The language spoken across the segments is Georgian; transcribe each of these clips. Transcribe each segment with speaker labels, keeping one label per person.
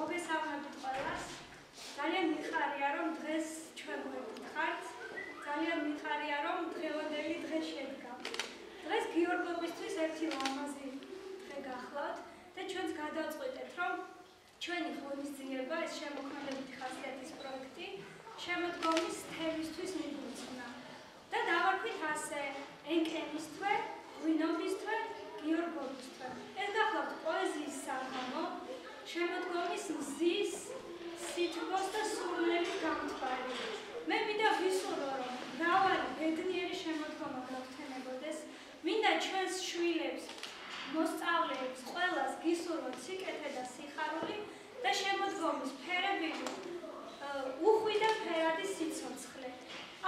Speaker 1: მოგესალმებით ყველას. ძალიან მიხარია რომ დღეს ჩვენ გვერდით ძალიან მიხარია რომ დღევანდელი დღე შედგა. დღეს გიორგოვისთვის ერთი ლამაზი დღე გახლავთ და ჩვენს გადავწყვეტეთ რომ ჩვენი ღონისძიება ეს შემოქმედებითი ხასიათის პროექტი შემოდგომის თემისთვის მიგვიწნა. და დავარქვით ასე ენკენის თვე, ღვინობის თვე, გიორგოვის თვე. ეს გახლავთ პოეზიის საღამო, შემოდგომის მზის, სითბოს და სურნელის გამთბარი. მე მინდა ვისურვო, რომ მრავალი ბედნიერი შემოდგომა გაგთენებოდეს. მინდა ჩვენს შვილებს, მოსწავლეებს, ყველას გისურვოთ სიკეთე და სიხარული და შემოდგომის ფერებივი უხვი და ფერადი სიცოცხლე.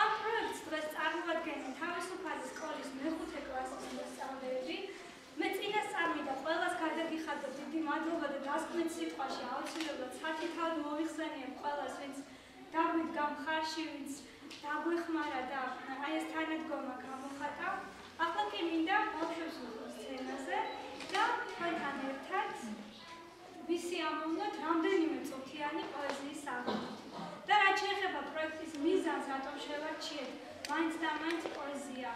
Speaker 1: ამ პროექტს დღეს წარმოადგენენ თავისუფალი სკოლის მეხუთე კლასის მოსწავლეები. მე წინასწარმი და ყველას გადაგიხადოთ დიდი მადლობა და დასკვნით სიტყვაში აუცილებლად საფიქროდ მოიხსენიებ ყველას ვინც დაგვით გამხარში ვინც დაგვეხმარა და აი ეს თანადგომა გამოხატა. ახლა კი მინდა ბავშვებს ვუხო სცენაზე და თქვენთან ერთად ვისიამოვნოთ რამდენიმე წუთიანი პოეზიის აღწერა და რაც შეეხება პროექტის მიზანს რატომ შევარჩიეთ მაინც და მაინც პოეზია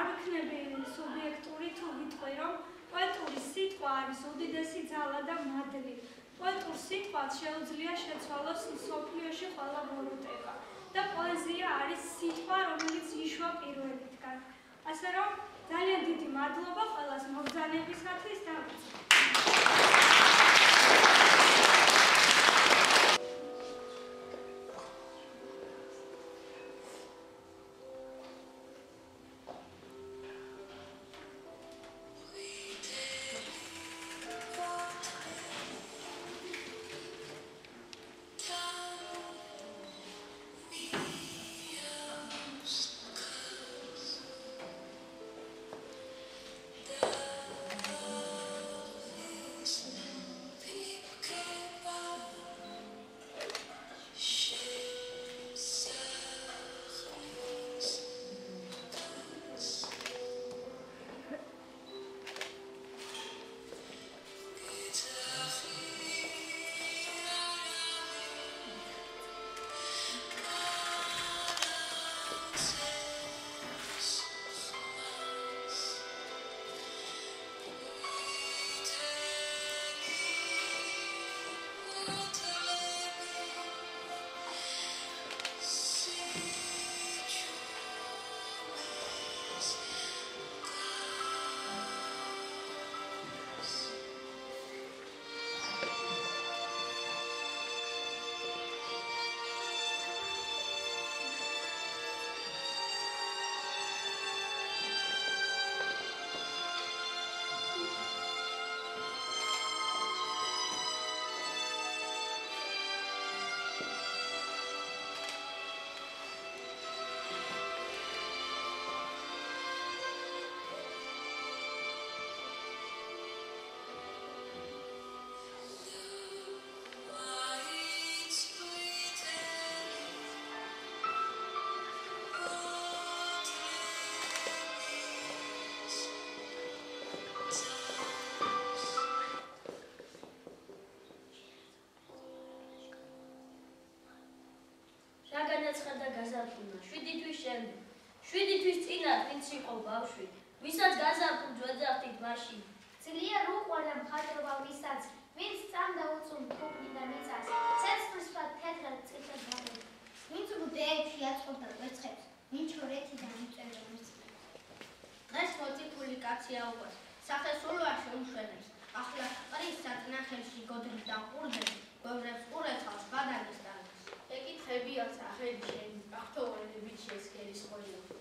Speaker 1: არ იქნები სუბიექტური თუ ვიტყვი რომ პოეტური არის უდიდესი ძალა და მადლი. პოეტურ სიტყვას შეუძლია შეცვალოს სოფლიოში ყველა ბოროტება და პოეზია არის სიტყვა, რომელიც იშვა პირველითგან. ასე რომ ძალიან დიდი მადლობა ყველას მოგზაურობისათვის და
Speaker 2: 7 თვის შემდეგ. 7 თვის წინათ ვინც იყო ბავშვი, ვისაც გაზაფხულ ძვეძახდით მაშინ.
Speaker 3: ძლია რუყვალა მხატვრობა ვისაც, ვინც წამდა უცუმ თუქნი და მიწას, ცეცხლის ფათ თეთრად წითელ გამო. ვინც უდეებში აწყობდა კვეცხებს, ვინც ჩორეთი და მიწერდა მისწრებს.
Speaker 2: დღეს მოწიფული კაცია უყვეს, სახესულვა შეუშვენებს. ახლა ყრის საწნახელში გოდრი და ყურდები, გვევრებს ყურეცხავს ბადანის ეკითხებია სახელი შენ ახთოვანებით შესკერის ხოლო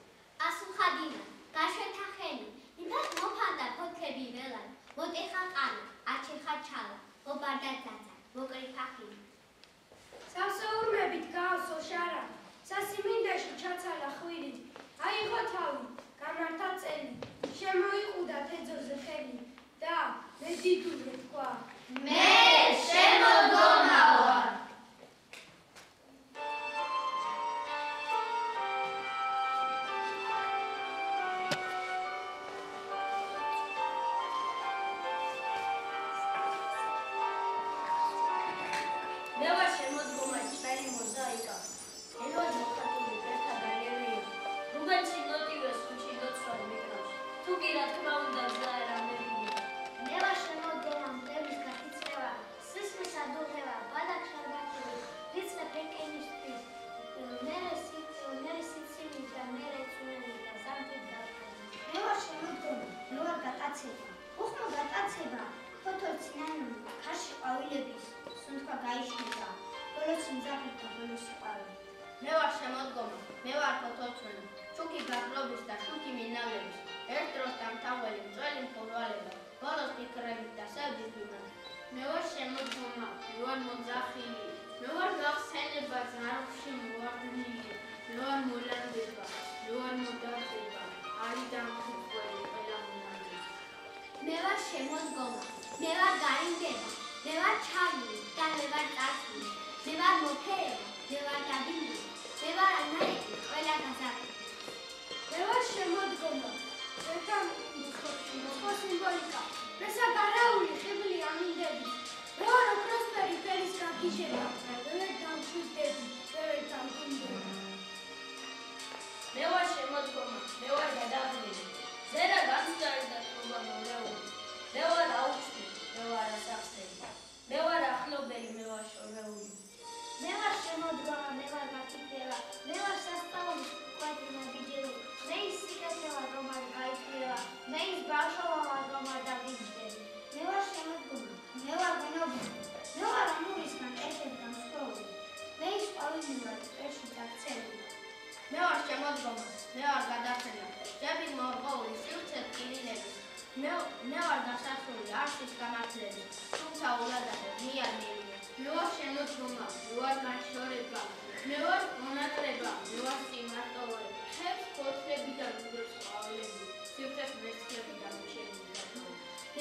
Speaker 3: ასუხადინა გაშვეთახენი იმას მოფანდა ფოთლები ველან მოტეხა ყანა აჩეხა ჩალა. მობარდა ძაცა მოკრიფახი
Speaker 1: სასოურმებით გავსო შარა. სასიმინდეში ჩაცალა ხვირი აიღო თავი გამართა წელი. შემოიყიდა თეძოზე ხელი. და მე დიდურე თქვა
Speaker 3: მე შემოგომავა
Speaker 2: რა თქმა უნდა გზა რამერია
Speaker 4: მე ვარ შემოდგომა მტების გაქიცევა, სისხლის ადუღება, ბადაკ შარგათული, რიცხვი ფერკენისთვის, მერე მერე სიცივი და მერე წუნელი და ზამთრით დაკარგული. მე ვარ შემოდგომა, მე ვარ გატაცება, უხმო გატაცება, ფოთოლ ცინანული, ქარში ყვავილების, სუნთქვა გაიშნიდა, ბოლოს იმძაფრდა, ბოლოს სიყვარული.
Speaker 2: მე ვარ შემოდგომა მე ვარ ფოთოლცველი შუქი გაგლობის და შუქი მინავლების Petro tanta vuelta.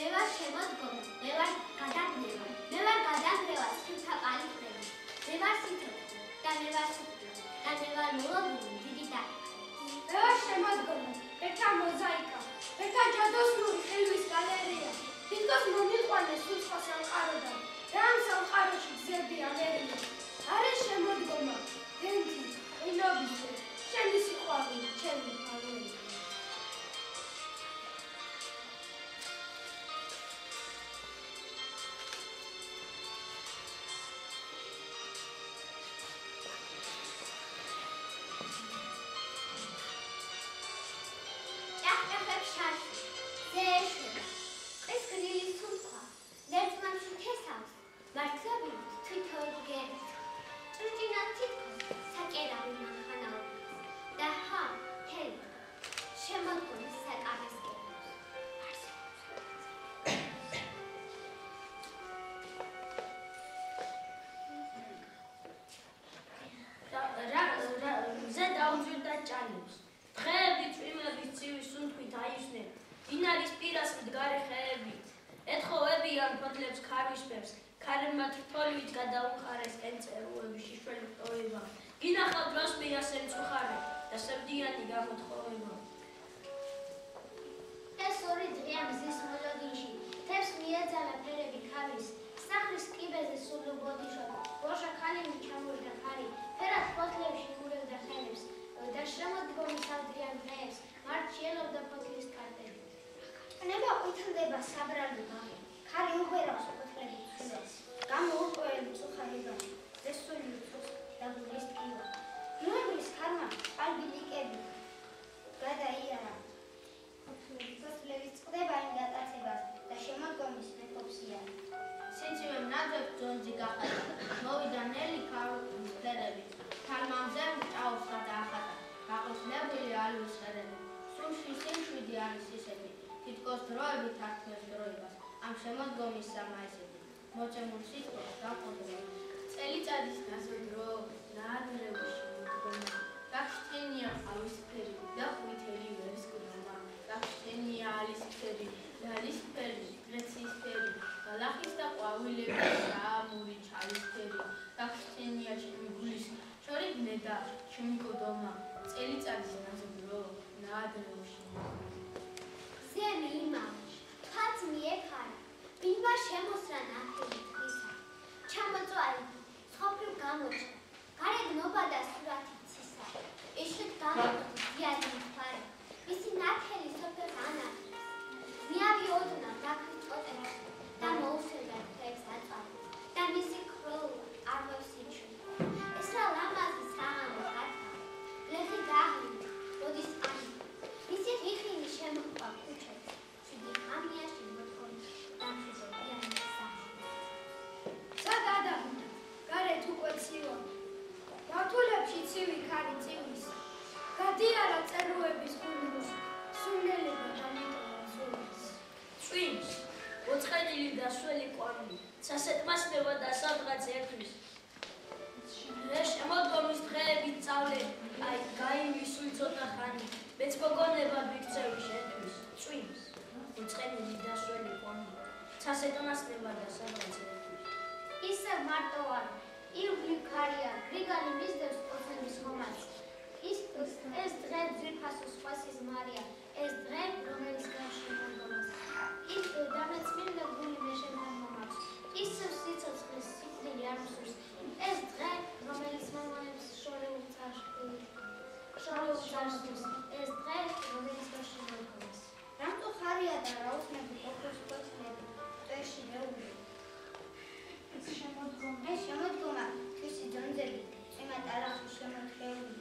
Speaker 2: მე ვარ შემოდგომა, მე ვარ
Speaker 4: გადაგრევა, მე ვარ გადაგრევა სულთა პალიფრები, მე ვარ სიტყვი და მე ვარ სიტყვი და მე ვარ მოლობილი დიდი და
Speaker 5: მე ვარ შემოდგომა. ერთა მოზაიკა. ერთა ჯადოსნური ხელვის გალერეა. თითქოს მომიყვანე სულ სხვა სამყაროდან. რა ამ სამყაროში გზები ამერია. არის შემოდგომა. დენთი, ინობისე, შენი სიყვარული, ჩემი
Speaker 2: ქარებმა თრთოლივით გადაუხარეს კენწერუები შიშველი ტოვება. გინახავ დროს მე ასე მწუხარე და სევდიანი გამოთხოვება.
Speaker 4: ეს ორი დღეა მზის მოლოდინში, თებს მიეძალა ფერები ქარის, სახლის კიბეზე სულუ ბოდიშობა, ბოშა ქალიმი ჩამორდა ხარი, ფერად ფოთლებში მურევდა ხელებს და შემოდგომის ადრიან დღეებს, მარტში ელობდა ფოთლის კარტები. ნება ყვითლდება საბრალი ბაღი, ქარი უღერავს ფოთლების ცვილებს, გამოურკვეველი მწუხარება, ზესული უცხოს და გულის ტკივა. ნუებრის ქარმა ყალბი ლიკები გადაიარა. ფოთლების წყდება იმ გატაცებას და შემოდგომის მეფობსია.
Speaker 2: სიცივემ ნაძვებს ძონძი გახადა. მოვიდა ნელი ქარულის ფერები. თალმამზე ჭაობს გადაახატა. გაყოსნებული ალვის ხერები. სულში სიმშვიდი არის ისეთი. თითქოს დროებით ართმევს დროებას. ამ შემოდგომის სამაისები. სიტყვას გაყოდრება. წელიწადის გაზრდრო ნაადრევში მდგომა. გახსნილია ყავისფერი და ყვითელი ვერისკდომა. გახსნილია ალისფერი, ლალისფერი, გრეციისფერი, გალახის და ყვავილების საამური ჩალისფერი. გახსნილია ჩემი გულის შორიგნე და ჩემი კოდომა. წელიწადის გაზრდრო ნაადრევში მდგომა.
Speaker 4: ზემი
Speaker 6: Baixemos mostrar nada. ყვავილი სასეთმასნევა და სადღაც ერთვის შემოდგომის დღეებით წავლე აი გაივი სულ ცოტა ხანი. მეც მოგონება მიქცევი შენთვის წვიმს. მოწყენილი და სველი ყვავილი სასეთმასნევა და სადღაც ერთვის
Speaker 3: ისე მარტო არ ირგლი ქარია გრიგალი მისდევს ოცნების ხომას ის ეს დღე ძირფასო სხვასის მარია. ეს დღე რომელიც გარშემო მომდომას ის დამეწმინდა გული მე შემდგომ ის სიცოცხლის სიკვდილი არ მსურს. ეს დღე რომელიც მომანებს შორეულ წარში შორეულ წარში ეს დღე რომელიც მომდომას რამტო ხარია და რა უსმები ოქროს კოცნები ტვერში მეუბნები შემოდგომა. ეს შემოდგომა თვისი ძონძები წიმა ტალახში შემოთხეული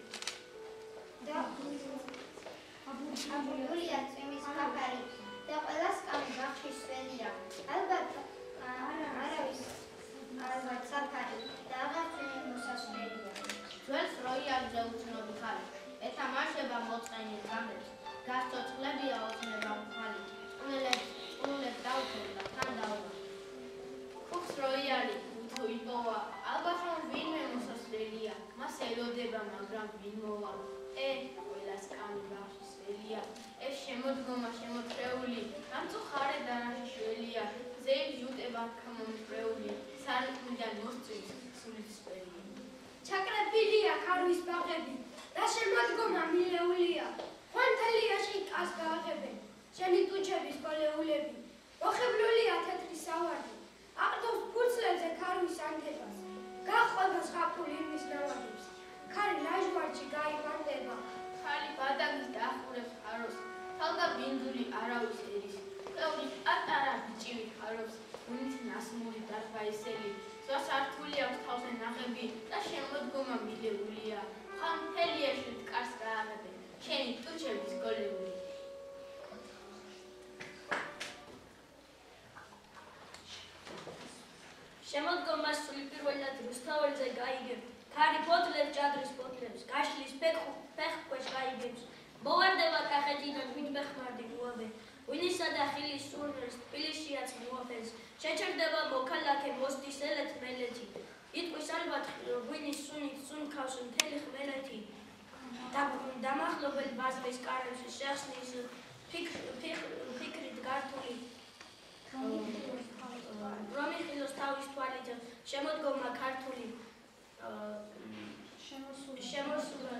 Speaker 3: და აბულია წვიმის კაფარი და ყველა სკამი ბახში სველია ალბათ არავის საფარი და აღარ წვიმი მოსასვლელია
Speaker 2: ძველს როიალზე უცნობი ხალი ეთამაშება მოწყენილ გამებს გასწოწყლებია ოცნება მხალი უნელებს უნელებს დაუხევ და თან დაუვა ფუქს როიალი თუ იპოვა ალბათ ვინმე მოსასვლელია მას ელოდება მაგრამ ვინ მოვალ ე ყველა სკამი ბახში სველია ეს შემოდგომა შემოწეული ამწუხარე დანაში შველია ზეიმ ჟუტება ქამომწეული სარკმლიდან მოსწვის სულის სველია
Speaker 3: ჩაკრებილია ქარვის ბაღები და შემოდგომა მილეულია. ხონთელიაში კას გააღებენ. შენი ტუჩების კოლეულები მოხებლულია თეთრი სავარდი აკდოს ფურცლებზე ქარვის ანთებას. გახვება ზღაპული ირმის ნავადებს. ქარი ლაჟვარდში გაიფანტება.
Speaker 2: ხალი ბადაგის დაახურებს ხაროს. თავდა ბინძული არავის ერის. ყეული პატარა ბიჭივი ხარობს. უნით ნასმული დარბაისელი. ზოს ართული აქვს თავზე ნაღები და შემოდგომა მილეულია. ხან თელიაში კარს გააღებენ. შენი ტუჩების გოლეული.
Speaker 6: შემოდგომას სული პირველად რუსთაველზე გაიგებ ქარი ფოთლებს ჭადრის ფოთლებს გაშლის ფეხ ფეხქვეშ გაიგებს მოვარდება კახეთიდან მიდმეხმარდი მოაბე ვინისა და ხილის სურნელს თბილისშიაც მოაფენს შეჩერდება მოქალაქე მოსდის ელეთ მელეთი. იტყვის ალბათ ვინის სუნით სუნქავს მთელი ხმელეთი. და დამახლობელ ბაზრის კარებს შეხსნის ფიქრით გართული. რომიხილოს თავის თვალით შემოდგომა ქართული? შემოსულა
Speaker 3: შემოსულა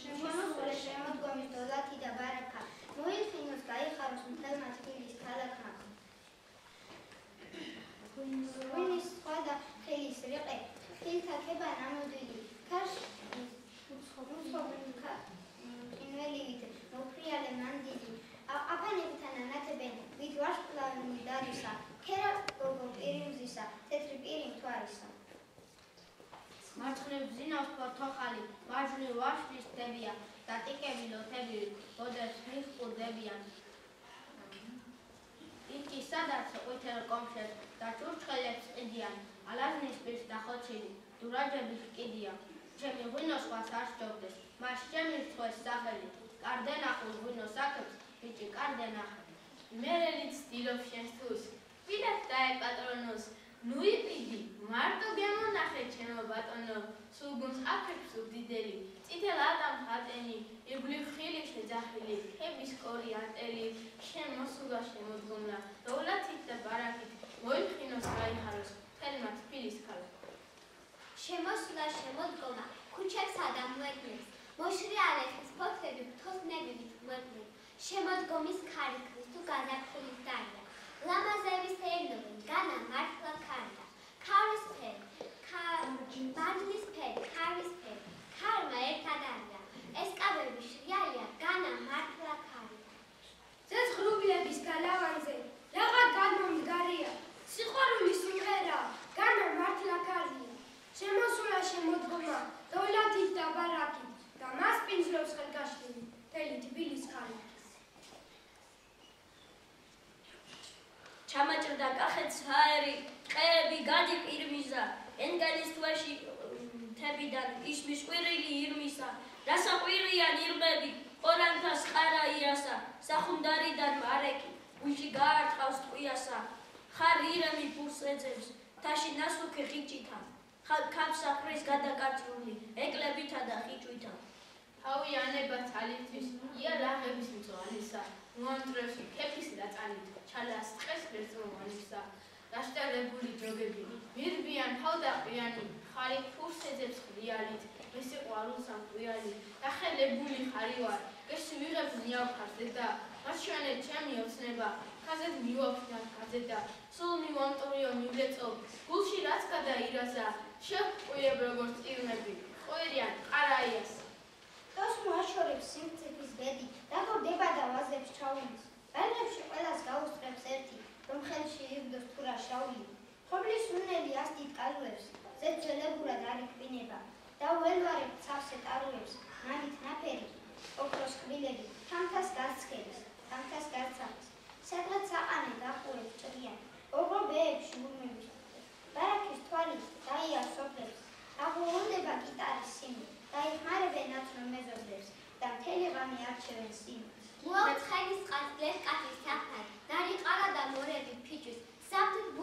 Speaker 3: შემოდგომის დოლათი და ბარაკა მოიხინოს გაიხაროს მთელმა თბილის ქალაქმა. ვინის სხვა და ხელის რიყე ხილთა ქება ნამოდვილი ქარშ უცხობენ კინველივით მოფრიალე მანდილი აფანებთან ანათებენ ვით ვარსკვლავი დარისა ქერა გოგო პირიმზისა, თეთრი პირი მთვარისა.
Speaker 2: მარცხნივ ზინავს ფოთოხალი, ვაჟლი ვაშლის დებია და ტიკები ლოთები ბოდებს მიხყურდებიან. იკი სადაც ყვითელ კომშებს და ჭურჭხელებს ყიდიან, ალაზნის პირს დახოჩილი, დურაჯების კიდია. ჩემი ღვინო სხვას არ სჯობდეს, მას ჩემი სხვეს სახელი, კარდენახულ ღვინოს აქებს, ბიჭი კარდენახე. მერელიც დილობს შენს თუს, ვიდათ დაე პატრონოს ნუ იყიდი მარტო გემონახე ჩემო ბატონო სულ გუნს აფებს უდიდელი წითელ ატამ ხატენი იბლი ხილი შეძახილი ხების კორი არტელი შენ მოსულა შემოდგომლა დოვლათით და ბარაკით მოიფხინოს გაიხაროს თელმა თბილის ქალაქ
Speaker 3: შემოსულა შემოდგომა ქუჩებსა და მოედნებს მოშრიალეთის ფოთლები ფთოსნებით მოედნებს შემოდგომის ქარიქრის თუ გაზაფხულის დარია ლამაზების ერნობენ განა მართლა ქარდა. ქარის ფერი ბაძლის ფერი ქარის ფერი ქარმა ერთად არია ეს კაბები შრიალია განა მართლა ქარდა. ცეცხლუბლების გალავანზე რაღაც გადმომდგარია სიყვარული სიმღერა განა მართლა ქარია. შემოსულა შემოდგომა დოლათით და ბარაკით და მას პინძლობს ხელგაშლილი თელი თბილის ხალი
Speaker 6: ჩამაჭრდა კახეთს ჰაერი, ყეები გადი პირმიზა, ენ ენგანის თვაში თებიდან ისმის ყვირილი ირმისა რასაყვირიან ირმები ყორანთას ყარა ირასა სახუნდარიდან მარეკი უში გაარტყავს ტყვიასა. ხარ ირემი ფურს ეძებს თაში ნასუქი ხიჭითა ქაფსახრის გადაკარწული ეკლებითა და ხიჭვითა.
Speaker 2: თავი ანება ძალისთვის ია ლაღების მწვალისა მოანტრევში ქეფის დაწალით ჩალას ტყეს ვერწმოვანისა დაშტერებული ჯოგები მირბიან თავდაყრიანი ხარი ფურს ეძებს ყრიალით მე სიყვარულს ამყვიალი დახელებული ხარი ვარ ეს ვიღებ ნიავხარზე და მასშენე ჩემი ოცნება. ხაზეთ მივაფნა გაზეთა სულ მივამტორიო მივლეწო გულში რაც გადაირაზა. შეყვირებ როგორც ირმები ყვირიან ყარაიას
Speaker 3: დოსმო აშორებს სიმწიფის ბედი. დაგორდება და ვაზებს ჩაულის ბერნებში ყველას გაუსწრებს ერთი რომ ხელში იღდოს თურა შაული. ხობლის უნელი ასდით კალუებს ზეცელებურად არიქბინება და უელვარებ ცავსე ტარუებს ნამით ნაფერი ოქროს კბილები თამთას გასცქერის თამთას გაცავს სადღაც აყანე დახურებს ჭრიან ოღო ბეებში ურმების ბარაქის თვალი დაია სოფლებს აღუონდება გიტარის სიმი დაიხმარებენ ნაცნო მეზობლებს და მთელი ღამე არჩევენ სიმს.
Speaker 7: მოაცხენის ყაზლეს კაცის საფად, დარიყარა და მორები ფიჭვის, საფთ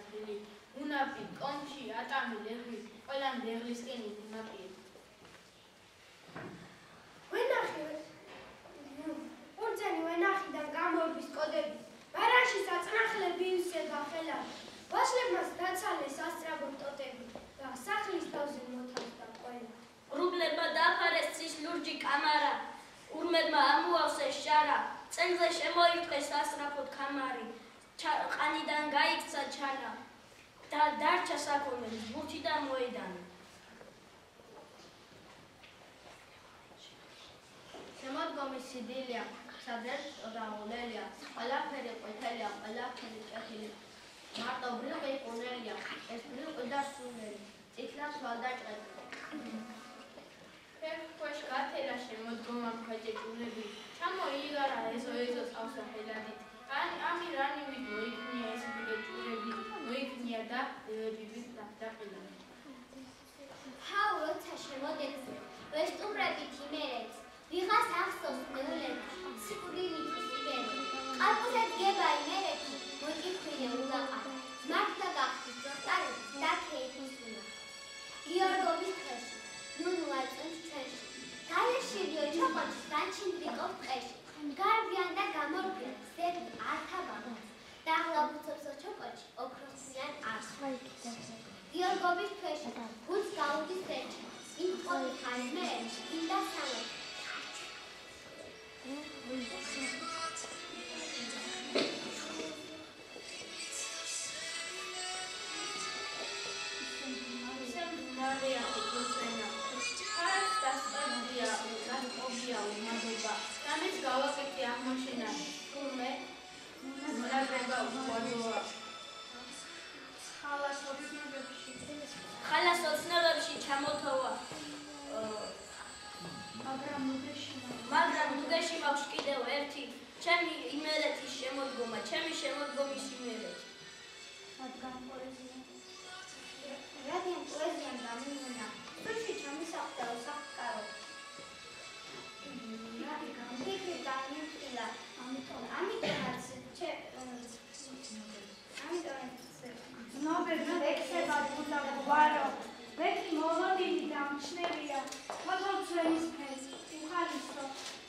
Speaker 2: იმჟამათილი უნაპი კონჩი ატამი ლეღი ყველა ლეღისკენ უნაპი
Speaker 1: ვენახი ორჯენი ვენახიდან გამოების კოდები. ბარაში საწნახლები ისება ხელა. ვაშლებმას დაცალეს ასტრაბო ტოტები და სახლის თავზე მოთავსდა ყველა.
Speaker 6: რუბლებმა დაფარეს ცის ლურჯი კამარა. ურმებმა ამუავსეს შარა. წენზე შემოიწეს ასრაფოდ კამარი. ყანიდან გაიქცა ჩანა. და დარჩა საქონელი, ბუთი და მოედანი.
Speaker 2: შემოდგომის სიდილია სადერს დაულელია ყველაფერი ყვითელია ყველაფერი ჭექილი მარტო ბრილყი ყუნელია ეს ბრილყი და სუნელი წითლად ვალდაჭრეთ ფერქვეშ გათერა შემოდგომა ქაჭეჭულები ჩამოიგარა ეზო ეზო წავსა ხელადით ან ამი რანი ვიდ მოიქნია ეს ბიჭურები მოიქნია და ბიბის დაფდაყილა
Speaker 7: ჰაუ როცა შემოდეს ვესტუმრებით იმერეთ ვიღას ახსოვს მეულები სიკვდილი ისიბერი ყალყუსაც გება იმერეთი მოკიხვინე ულაყა. მართლა გახდის ძორტარი და ქეიფისუნა გიორგობის დღეში ნუნუ აწუნს ჩვენში გალეშილიო ჩოყოჩს განჩინდრიკო ტყეში გარბიან
Speaker 1: მაგრამ მუდეში
Speaker 6: მაქვს კიდევ ერთი. ჩემი იმერეთის შემოდგომა ჩემი შემოდგომის იმერეთი.
Speaker 3: რადგან პოეზია რადგან პოეზია გამიმონა თუში ჩამისახდა უსახკარო ფიქრი დამიფილა ამიტომ ამიტომაც ჩე ამიტომაც
Speaker 1: ნობერ ექსება თუნდა გვარო. ვეთი მოლოდინი დამჩნევია. ფოტოცვენის ფეს უხალისო,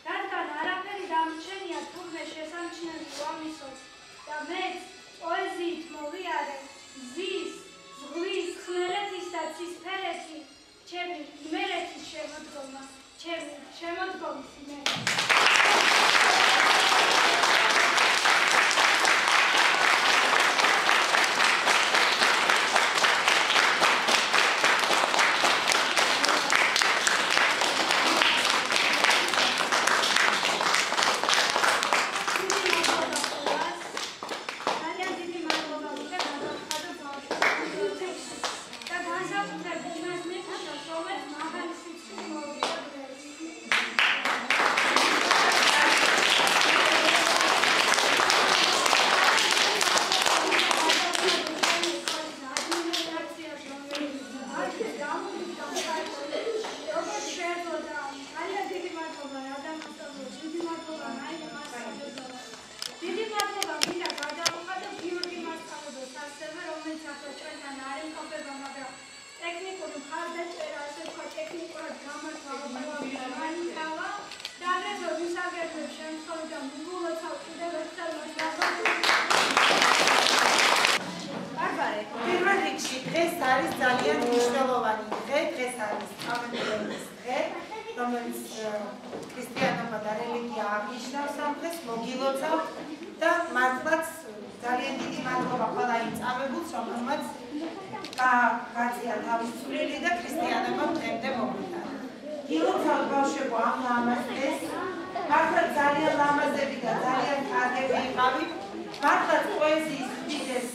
Speaker 1: რადგან არაფერი დამჩენია თურმე შესამჩნევი ამისო და მეც პოეზიით მოვიარე ზის, ზღვის, ხმელეთის და
Speaker 8: ცისფერეთი ჩემი იმერეთის შემოდგომა, ჩემი შემოდგომის იმერეთი. გაწია თავის წვლილი და ქრისტიანობა დღემდე მოგვიდა. გილოცავთ ბავშვებო ამ ლამაზ დღეს, მართლა ძალიან ლამაზები და ძალიან კარგები იყავით. მართლაც პოეზიის ხიდეს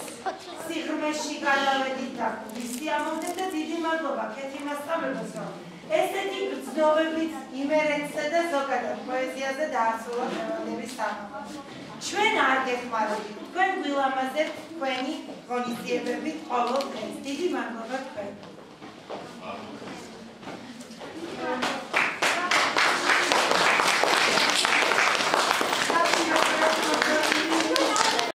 Speaker 8: სიღრმეში გადავედით და ვისიამოვნეთ და დიდი მადლობა ქეთი მასწავლებელს რომ ესეთი გრძნობებით იმერეთსა და ზოგადად პოეზიაზე დაასრულა ხელოვნების სამყარო. ჩვენ არ გეხმარებით, თქვენ გვილამაზებთ თქვენი ღონისძიებებით ყოველ დღეს. დიდი მადლობა თქვენ. Thank you.